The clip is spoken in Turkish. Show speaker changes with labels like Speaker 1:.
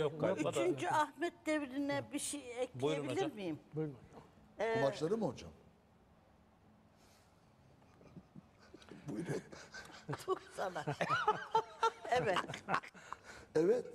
Speaker 1: yok galiba da.
Speaker 2: Üçüncü Ahmet devrine bir şey
Speaker 1: Buyurun
Speaker 2: ekleyebilir
Speaker 1: hocam.
Speaker 2: miyim?
Speaker 3: Buyurun.
Speaker 4: Kumaşları ee, mı hocam? Buyurun.
Speaker 2: Tut sana. evet.
Speaker 4: Evet.